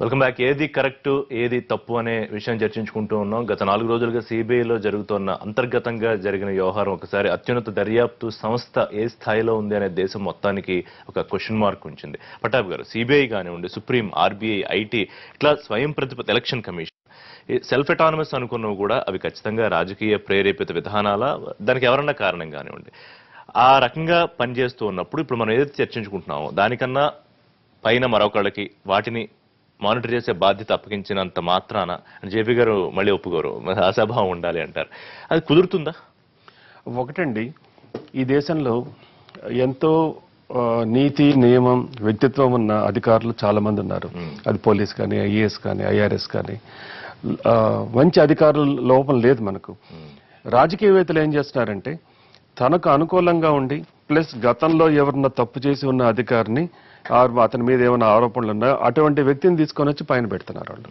Welcome back. ఏది correct ఏది తప్పు అనే విషయం చర్చించుకుంటూ ఉన్నాం. గత నాలుగు రోజులుగా సిబిఐలో జరుగుతున్న అంతర్గతంగా జరిగిన వ్యవహారం ఒకసారి అత్యున్నత దర్యాప్తు సంస్థ ఏ స్థాయిలో ఉంది అనే దేశం మొత్తానికి ఒక క్వశ్చన్ మార్క్ ఉంచింది. పటాబ్ గారు సిబిఐ కానివ్వండి సుప్రీం ఆర్బీఐ ఐటీ ఇట్లా స్వయం ప్రతిపత్తి ఎలక్షన్ కమిషన్ సెల్ఫ్ ఎటానమస్ అనుకున్నవి కూడా అవి ఖచ్చితంగా రాజకీయ ప్రేరేపిత విధానాల? దానికి ఎవరన్నా కారణం కానివ్వండి. ఆ రకంగా పనిచేస్తూ ఉన్నప్పుడు ఇప్పుడు మనం ఏదైతే చర్చించుకుంటున్నామో దానికన్నా పైన మరొకళ్ళకి వాటిని మానిటర్ చేసే బాధ్యత అప్పగించినంత మాత్రాన జేపీ గారు మళ్ళీ ఒప్పుకోరు. ఆశాభావం ఉండాలి అంటారు. అది కుదురుతుందా? ఒకటండి ఈ దేశంలో ఎంతో నీతి నియమం వ్యక్తిత్వం ఉన్న అధికారులు చాలా మంది ఉన్నారు అది పోలీస్ కానీ ఐఏఎస్ కానీ ఐఆర్ఎస్ కానీ. మంచి అధికారుల లోపం లేదు మనకు. రాజకీయవేత్తలు ఏం చేస్తున్నారంటే తనకు అనుకూలంగా ఉండి ప్లస్ గతంలో ఎవరన్నా తప్పు చేసి ఉన్న అధికారిని అతని మీద ఏమైనా ఆరోపణలు ఉన్నాయో? అటువంటి వ్యక్తిని తీసుకొని వచ్చి పైన పెడుతున్నారు వాళ్ళు.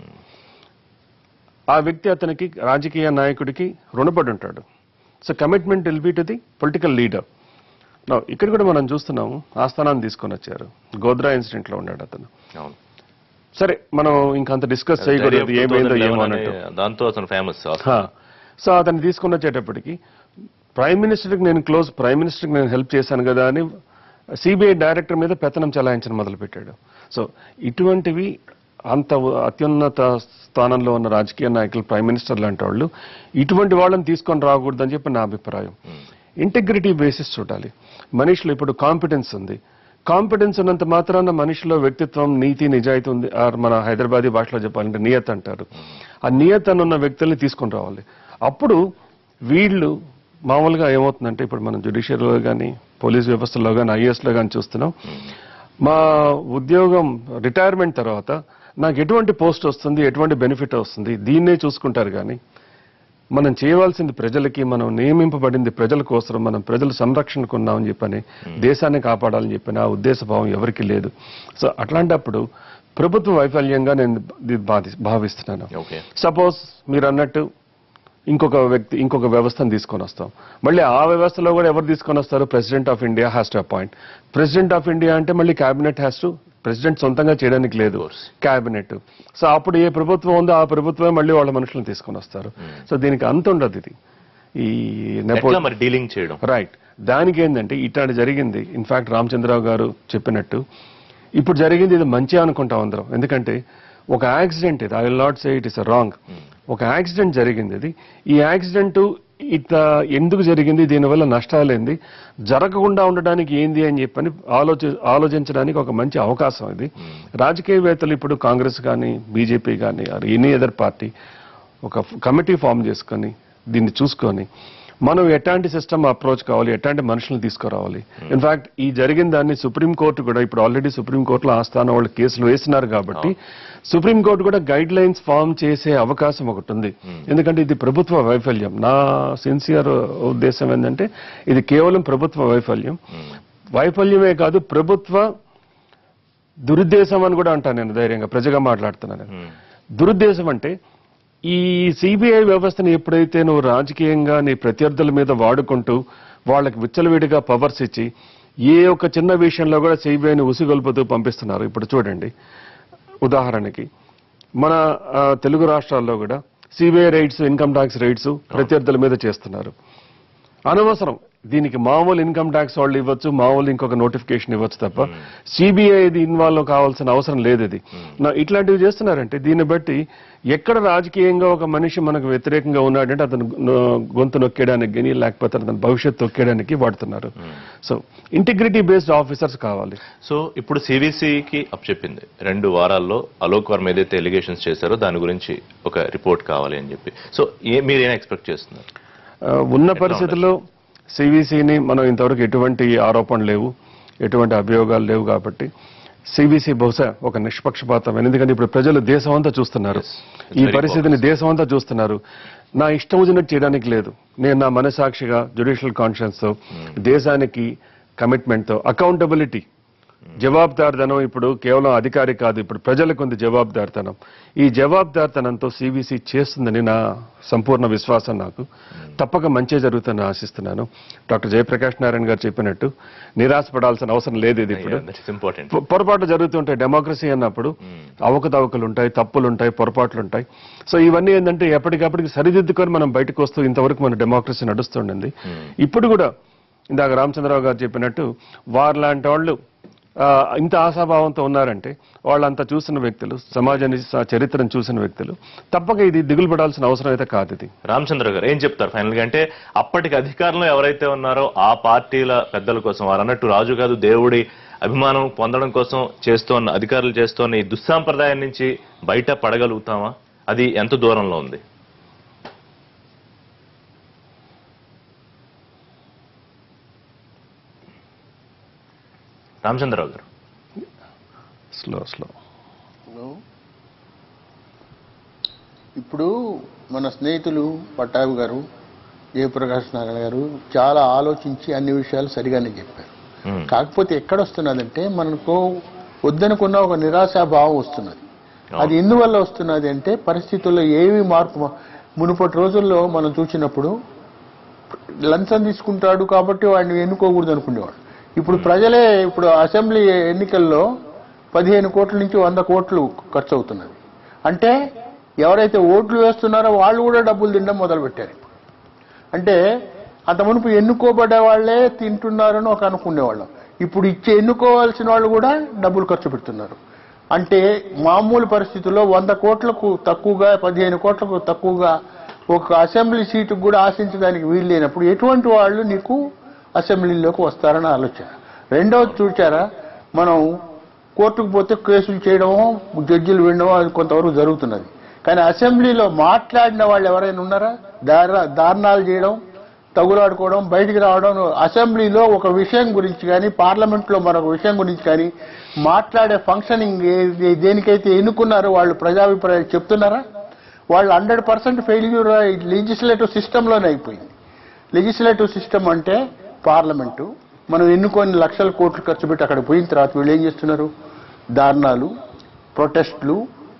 ఆ వ్యక్తి అతనికి రాజకీయ నాయకుడికి రుణపడి ఉంటాడు. So commitment will be to the political leader ఇక్కడ కూడా మనం చూస్తున్నాము ఆస్థానాన్ని తీసుకొని వచ్చారు. గోద్రా ఇన్సిడెంట్లో ఉన్నాడు అతను. సరే మనం ఇంకంత డిస్కస్ చేయకూడదు ఏమైందో ఏమో అన్నట్టు. దాంతో అతను ఫేమస్. సో అతన్ని తీసుకొని వచ్చేటప్పటికి ప్రైమ్ మినిస్టర్కి నేను క్లోజ్ ప్రైమ్ మినిస్టర్కి నేను హెల్ప్ చేశాను కదా అని సిబిఐ డైరెక్టర్ మీద పెత్తనం చెలాయించడం మొదలుపెట్టాడు. సో ఇటువంటివి అంత అత్యున్నత స్థానంలో ఉన్న రాజకీయ నాయకులు ప్రైమ్ మినిస్టర్ లాంటి వాళ్ళు ఇటువంటి వాళ్ళని తీసుకొని రాకూడదని చెప్పి నా అభిప్రాయం. ఇంటెగ్రిటీ బేసిస్ చూడాలి. మనిషిలో ఇప్పుడు కాంపిటెన్స్ ఉంది. కాంపిటెన్స్ ఉన్నంత మాత్రాన మనిషిలో వ్యక్తిత్వం నీతి నిజాయితీ ఉంది. మన హైదరాబాదీ భాషలో చెప్పాలంటే నియత్ అంటారు. ఆ నియత్ ఉన్న వ్యక్తుల్ని తీసుకొని రావాలి. అప్పుడు వీళ్ళు మామూలుగా ఏమవుతుందంటే ఇప్పుడు మనం జ్యుడిషియరీలో కానీ పోలీస్ వ్యవస్థలో కానీ ఐఏఎస్లో కానీ చూస్తున్నాం. మా ఉద్యోగం రిటైర్మెంట్ తర్వాత నాకు ఎటువంటి పోస్ట్ వస్తుంది ఎటువంటి బెనిఫిట్ వస్తుంది దీన్నే చూసుకుంటారు కానీ మనం చేయవలసింది ప్రజలకి మనం నియమింపబడింది ప్రజల కోసం మనం ప్రజల సంరక్షణకు ఉన్నామని చెప్పని దేశాన్ని కాపాడాలని చెప్పిన ఆ ఉద్దేశభావం ఎవరికి లేదు. సో అట్లాంటప్పుడు ప్రభుత్వ వైఫల్యంగా నేను భావిస్తున్నాను. సపోజ్ మీరు అన్నట్టు ఇంకొక వ్యక్తి ఇంకొక వ్యవస్థను తీసుకొని వస్తాం. మళ్ళీ ఆ వ్యవస్థలో కూడా ఎవరు తీసుకొని వస్తారు? President of India has to appoint president of India అంటే మళ్ళీ క్యాబినెట్ హ్యాస్ టు ప్రెసిడెంట్ సొంతంగా చేయడానికి లేదు. క్యాబినెట్ సో అప్పుడు ఏ ప్రభుత్వం ఉందో ఆ ప్రభుత్వమే మళ్ళీ వాళ్ళ మనుషులను తీసుకొని వస్తారు. సో దీనికి అంత ఉండదు ఇది. ఈ డీలింగ్ చేయడం? రైట్ దానికి ఏంటంటే ఇట్లాంటి జరిగింది. ఇన్ఫాక్ట్ రామచంద్రరావు గారు చెప్పినట్టు. ఇప్పుడు జరిగింది ఇది మంచి అనుకుంటాం అందరం. ఎందుకంటే ఒక యాక్సిడెంట్ ఇది. I will not say it is wrong ఒక యాక్సిడెంట్ జరిగింది ఇది. ఈ యాక్సిడెంట్ ఇట్లా ఎందుకు జరిగింది? దీనివల్ల నష్టాలేంది? జరగకుండా ఉండడానికి ఏంది అని చెప్పని ఆలోచి ఆలోచించడానికి ఒక మంచి అవకాశం ఇది. రాజకీయవేత్తలు ఇప్పుడు కాంగ్రెస్ కానీ బీజేపీ కానీ ఎనీ అదర్ పార్టీ ఒక కమిటీ ఫామ్ చేసుకొని దీన్ని చూసుకొని మనం ఎట్లాంటి సిస్టమ్ అప్రోచ్ కావాలి ఎట్లాంటి మనుషులను తీసుకురావాలి? ఇన్ఫాక్ట్ ఈ జరిగిన దాన్ని సుప్రీంకోర్టు కూడా ఇప్పుడు ఆల్రెడీ సుప్రీంకోర్టులో ఆ స్థానం వాళ్ళు కేసులు వేసినారు కాబట్టి సుప్రీంకోర్టు కూడా గైడ్ లైన్స్ ఫామ్ చేసే అవకాశం ఒకటి ఉంది. ఎందుకంటే ఇది ప్రభుత్వ వైఫల్యం. నా సిన్సియర్ ఉద్దేశం ఏంటంటే ఇది కేవలం ప్రభుత్వ వైఫల్యం. వైఫల్యమే కాదు ప్రభుత్వ దురుద్దేశం అని కూడా అంటాను నేను ధైర్యంగా ప్రజగా మాట్లాడుతున్నాను. నేను. దురుద్దేశం అంటే ఈ సిబిఐ వ్యవస్థని ఎప్పుడైతే నువ్వు రాజకీయంగా నీ ప్రత్యర్థుల మీద వాడుకుంటూ వాళ్ళకి విచ్చలవిడిగా పవర్స్ ఇచ్చి ఏ ఒక్క చిన్న విషయంలో కూడా సిబిఐని ఉసిగొల్పుతూ పంపిస్తున్నారు. ఇప్పుడు చూడండి. ఉదాహరణకి మన తెలుగు రాష్ట్రాల్లో కూడా CBI raids income tax raids ప్రత్యర్థుల మీద చేస్తున్నారు. అనవసరం. దీనికి మామూలు ఇన్కమ్ ట్యాక్స్ వాళ్ళు ఇవ్వచ్చు మామూలు ఇంకొక నోటిఫికేషన్ ఇవ్వచ్చు తప్ప సిబిఐ ఇది ఇన్వాల్వ్ కావాల్సిన అవసరం లేదు ఇది. నా ఇట్లాంటివి చేస్తున్నారంటే దీన్ని బట్టి ఎక్కడ రాజకీయంగా ఒక మనిషి మనకు వ్యతిరేకంగా ఉన్నాడంటే అతను గొంతు నొక్కేయడానికి కానీ లేకపోతే అతని భవిష్యత్తు తొక్కేయడానికి వాడుతున్నారు. సో ఇంటిగ్రిటీ బేస్డ్ ఆఫీసర్స్ కావాలి. సో ఇప్పుడు సివిసికి చెప్పింది. రెండు వారాల్లో అలోక్ వర్మ ఏదైతే ఎలిగేషన్స్ చేశారో దాని గురించి ఒక రిపోర్ట్ కావాలి అని చెప్పి. సో ఏ మీరు ఏం ఎక్స్పెక్ట్ చేస్తున్నారు? ఉన్న పరిస్థితుల్లో సివిసిని మనం ఇంతవరకు ఎటువంటి ఆరోపణలు లేవు ఎటువంటి అభియోగాలు లేవు కాబట్టి సిబిసి బహుశా ఒక నిష్పక్షపాతం. ఎందుకంటే ఇప్పుడు ప్రజలు దేశం అంతా చూస్తున్నారు. ఈ పరిస్థితిని దేశం అంతా చూస్తున్నారు. నా ఇష్టం వచ్చినట్టు చేయడానికి లేదు. నేను నా మనసాక్షిగా జ్యుడిషియల్ కాన్షియన్స్తో దేశానికి కమిట్మెంట్తో అకౌంటబిలిటీ జవాబుదారితనం ఇప్పుడు కేవలం అధికారి కాదు ఇప్పుడు ప్రజలకు ఉంది జవాబుదారితనం ఈ జవాబుదారితనంతో సిబిసి చేస్తుందని నా సంపూర్ణ విశ్వాసం నాకు. తప్పక మంచి జరుగుతుందని ఆశిస్తున్నాను. డాక్టర్ జయప్రకాష్ నారాయణ గారు చెప్పినట్టు నిరాశపడాల్సిన అవసరం లేదు ఇది ఇప్పుడు. దట్ ఇస్ ఇంపార్టెంట్ పొ- పొరపాట్లు జరుగుతుంటాయి డెమోక్రసీ అన్నప్పుడు అవకతవకలు ఉంటాయి తప్పులు ఉంటాయి పొరపాట్లు ఉంటాయి సో ఇవన్నీ ఏంటంటే ఎప్పటికప్పటికి సరిదిద్దుకొని మనం బయటకు వస్తూ ఇంతవరకు మన డెమోక్రసీ నడుస్తుండింది ఇప్పుడు కూడా ఇందాక రామచంద్రరావు గారు చెప్పినట్టు వారు లాంటి వాళ్ళు ఇంత ఆశాభావంతో ఉన్నారంటే వాళ్ళంతా చూసిన వ్యక్తులు సమాజాన్ని చరిత్రను చూసిన వ్యక్తులు తప్పక ఇది దిగులు పడాల్సిన అవసరం అయితే కాదు ఇది. రామచంద్ర గారు ఏం చెప్తారు ఫైనల్గా అంటే అప్పటికి అధికారంలో ఎవరైతే ఉన్నారో ఆ పార్టీల పెద్దల కోసం వారు అన్నట్టు రాజు కాదు దేవుడి అభిమానం పొందడం కోసం చేస్తోన్న అధికారులు చేస్తోన్న ఈ దుస్సాంప్రదాయం నుంచి బయట పడగలుగుతామా? అది ఎంత దూరంలో ఉంది? రామచంద్రరావు గారు. స్లో స్లో ఇప్పుడు మన స్నేహితులు పట్టాభి గారు జయప్రకాష్ నారాయణ గారు చాలా ఆలోచించి అన్ని విషయాలు సరిగానే చెప్పారు. ఉమ్, కాకపోతే ఎక్కడ వస్తున్నదంటే మనకు వద్దనుకున్న ఒక నిరాశాభావం వస్తున్నది. అది ఎందువల్ల వస్తున్నది అంటే పరిస్థితుల్లో ఏవి మార్పు మునుపటి రోజుల్లో మనం చూసినప్పుడు లంచం తీసుకుంటాడు కాబట్టి వాడిని ఎన్నుకోకూడదు అనుకునేవాడు ఇప్పుడు ప్రజలే ఇప్పుడు అసెంబ్లీ ఎన్నికల్లో పదిహేను కోట్ల నుంచి వంద కోట్లు ఖర్చు అవుతున్నది అంటే ఎవరైతే ఓట్లు వేస్తున్నారో వాళ్ళు కూడా డబ్బులు తినడం మొదలుపెట్టారు అంటే అంత మునుపు ఎన్నుకోబడ్డ వాళ్ళే తింటున్నారని ఒక అనుకునేవాళ్ళం. ఇప్పుడు ఇచ్చే ఎన్నుకోవాల్సిన వాళ్ళు కూడా డబ్బులు ఖర్చు పెడుతున్నారు. అంటే మామూలు పరిస్థితుల్లో వంద కోట్లకు తక్కువగా పదిహేను కోట్లకు తక్కువగా ఒక అసెంబ్లీ సీటుకు కూడా ఆశించడానికి వీలు లేనప్పుడు ఎటువంటి వాళ్ళు నీకు అసెంబ్లీలోకి వస్తారని ఆలోచన. రెండవది చూచారా? మనం కోర్టుకు పోతే కేసులు చేయడమో జడ్జిలు వినడమో అది కొంతవరకు జరుగుతున్నది. కానీ అసెంబ్లీలో మాట్లాడిన వాళ్ళు ఎవరైనా ఉన్నారా? దారుణాలు చేయడం తగులాడుకోవడం బయటికి రావడం అసెంబ్లీలో ఒక విషయం గురించి కానీ పార్లమెంట్లో మరొక విషయం గురించి కానీ మాట్లాడే ఫంక్షనింగ్ దేనికైతే ఎన్నుకున్నారో వాళ్ళు ప్రజాభిప్రాయాలు చెప్తున్నారా? వాళ్ళు హండ్రెడ్ పర్సెంట్ ఫెయిల్యూర్ లెజిస్లేటివ్ సిస్టంలోనే అయిపోయింది. లెజిస్లేటివ్ సిస్టమ్ అంటే పార్లమెంటు మనం ఎన్నుకొని లక్షల కోట్లు ఖర్చు పెట్టి అక్కడ పోయిన తర్వాత వీళ్ళు ఏం చేస్తున్నారు? దారుణాలు ప్రొటెస్ట్లు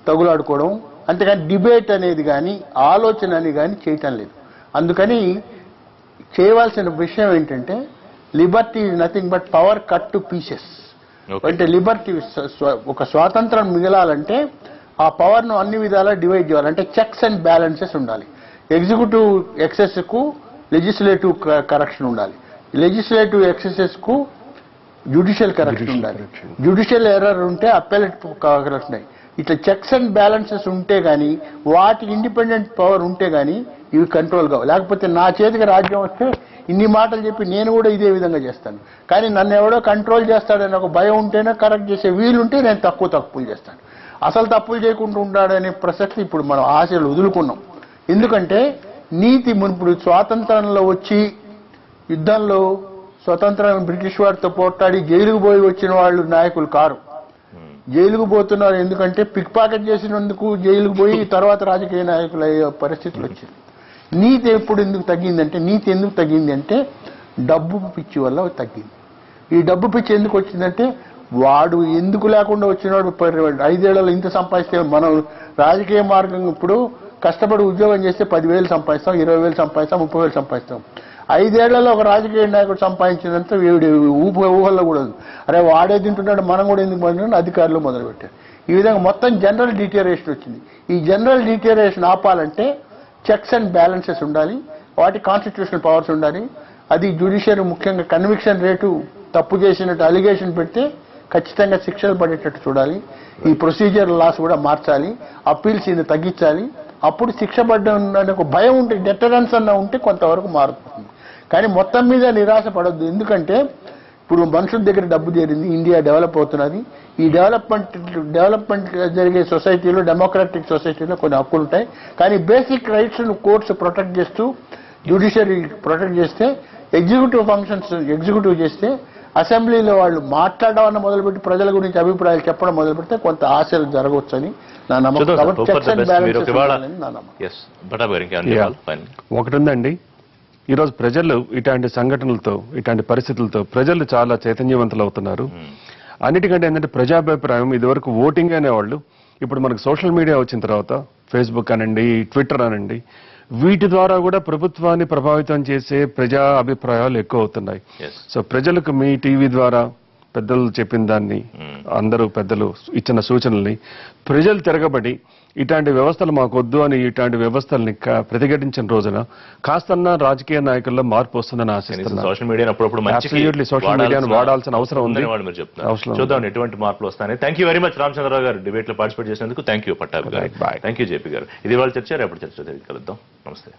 తగులాడుకోవడం అంతేగాని డిబేట్ అనేది కానీ ఆలోచన అని కానీ చేయటం లేదు. అందుకని చేయవలసిన విషయం ఏంటంటే liberty is nothing but power cut to pieces. అంటే లిబర్టీ ఒక స్వాతంత్రం మిగలాలంటే ఆ పవర్ను అన్ని విధాలా డివైడ్ చేయాలి. అంటే చెక్స్ అండ్ బ్యాలెన్సెస్ ఉండాలి. ఎగ్జిక్యూటివ్ ఎక్సెస్కు లెజిస్లేటివ్ కరెక్షన్ ఉండాలి. లెజిస్లేటివ్ ఎక్సెసెస్కు జ్యుడిషియల్ కరెక్షన్ ఉండాలి. జ్యుడిషియల్ ఎర్రర్ ఉంటే అప్పెలెట్ కరెక్షన్ ఇట్లా చెక్స్ అండ్ బ్యాలెన్సెస్ ఉంటే గానీ వాటి ఇండిపెండెంట్ పవర్ ఉంటే గానీ ఇవి కంట్రోల్ కావు. లేకపోతే నా చేతికి రాజ్యం వస్తే ఇన్ని మాటలు చెప్పి నేను కూడా ఇదే విధంగా చేస్తాను. కానీ నన్ను ఎవడో కంట్రోల్ చేస్తాడని ఒక భయం ఉంటేనే కరెక్ట్ చేసే వీలుంటే నేను తక్కువ తప్పులు చేస్తాను. అసలు తప్పులు చేయకుండా ఉంటాడనే ప్రసక్తి ఇప్పుడు మనం ఆశలు వదులుకున్నాం. ఎందుకంటే నీతి మునుపుడు స్వాతంత్రంలో వచ్చి యుద్ధంలో స్వతంత్రం బ్రిటిష్ వారితో పోట్లాడి జైలుకు పోయి వచ్చిన వాళ్ళు నాయకులు కారు. జైలుకు పోతున్నారు ఎందుకంటే పిక్ పాకెట్ చేసినందుకు జైలుకు పోయి తర్వాత రాజకీయ నాయకులు అయ్యే పరిస్థితులు వచ్చింది. నీతి ఎప్పుడు ఎందుకు తగ్గిందంటే నీతి ఎందుకు తగ్గింది అంటే డబ్బు పిచ్చి వల్ల తగ్గింది. ఈ డబ్బు పిచ్చి ఎందుకు వచ్చిందంటే వాడు ఎందుకు లేకుండా వచ్చినాడు ఐదేళ్ళలో ఇంత సంపాదిస్తే మనం రాజకీయ మార్గం ఇప్పుడు కష్టపడి ఉద్యోగం చేస్తే పదివేలు సంపాదిస్తాం ఇరవై వేలు సంపాదిస్తాం ముప్పై వేలు సంపాదిస్తాం. ఐదేళ్ళలో ఒక రాజకీయ నాయకుడు సంపాదించినంత వీడి ఊప ఊహల్లో కూడా అరే వాడే తింటున్నాడు మనం కూడా ఎందుకు మొదలు అధికారులు మొదలుపెట్టారు. ఈ విధంగా మొత్తం జనరల్ డీటేరియేషన్ వచ్చింది. ఈ జనరల్ డీటేరియేషన్ ఆపాలంటే చెక్స్ అండ్ బ్యాలెన్సెస్ ఉండాలి వాటి కాన్స్టిట్యూషనల్ పవర్స్ ఉండాలి. అది జ్యుడిషియరీ ముఖ్యంగా కన్విక్షన్ రేటు తప్పు చేసినట్టు అలిగేషన్ పెడితే ఖచ్చితంగా శిక్షలు పడేటట్టు చూడాలి. ఈ ప్రొసీజర్ లాస్ కూడా మార్చాలి అప్పీల్స్ ఇది తగ్గించాలి. అప్పుడు శిక్ష పడ్డం ఒక భయం ఉంటే డెటరెన్స్ అన్న ఉంటే కొంతవరకు మారుతుంది. కానీ మొత్తం మీద నిరాశ పడొద్దు ఎందుకంటే ఇప్పుడు మనుషుల దగ్గర డబ్బు చేరింది ఇండియా డెవలప్ అవుతున్నది. ఈ డెవలప్మెంట్ డెవలప్మెంట్ జరిగే సొసైటీలో డెమోక్రాటిక్ సొసైటీలో కొన్ని హక్కులు ఉంటాయి కానీ బేసిక్ రైట్స్ కోర్ట్స్ ప్రొటెక్ట్ చేస్తూ జ్యుడిషియరీ ప్రొటెక్ట్ చేస్తే ఎగ్జిక్యూటివ్ ఫంక్షన్స్ ఎగ్జిక్యూటివ్ చేస్తే అసెంబ్లీలో వాళ్ళు మాట్లాడడం మొదలుపెట్టి ప్రజల గురించి అభిప్రాయాలు చెప్పడం మొదలు పెడితే కొంత ఆశలు జరగవచ్చని నా నమ్మకం. ఒకటి ఉందండి ఈరోజు ప్రజలు ఇట్లాంటి సంఘటనలతో ఇట్లాంటి పరిస్థితులతో ప్రజలు చాలా చైతన్యవంతులు అవుతున్నారు అన్నిటికంటే ఏంటంటే ప్రజాభిప్రాయం ఇదివరకు ఓటింగ్ అనేవాళ్ళు ఇప్పుడు మనకు సోషల్ మీడియా వచ్చిన తర్వాత ఫేస్బుక్ అనండి ట్విట్టర్ అనండి వీటి ద్వారా కూడా ప్రభుత్వాన్ని ప్రభావితం చేసే ప్రజా అభిప్రాయాలు ఎక్కువ అవుతున్నాయి. సో ప్రజలకు మీ టీవీ ద్వారా పెద్దలు చెప్పిన దాన్ని అందరూ పెద్దలు ఇచ్చిన సూచనల్ని ప్రజలు తిరగబడి ఇట్లాంటి వ్యవస్థలు మాకు వద్దు అని ఇట్లాంటి వ్యవస్థల్ని ప్రతిఘటించిన రోజున కాస్తన్నా రాజకీయ నాయకుల్లో మార్పు వస్తుందని ఆశిస్తున్నాను. సోషల్ మీడియా అప్పుడప్పుడు మంచికి Absolutely, social media ను వాడాల్సిన అవసరం ఉంది. చూద్దాం ఎటువంటి మార్పులు వస్తాయని. Thank you very much Ramachandrarao గారు. డిబేట్లో పార్టిసిపేట్ చేసినందుకు థ్యాంక్ యూ పట్టాభి గారు. థ్యాంక్ యూ జేపీ గారు. ఇది వాళ్ళ చర్చ రేపటి చర్చ. కలుద్దాం. నమస్తే.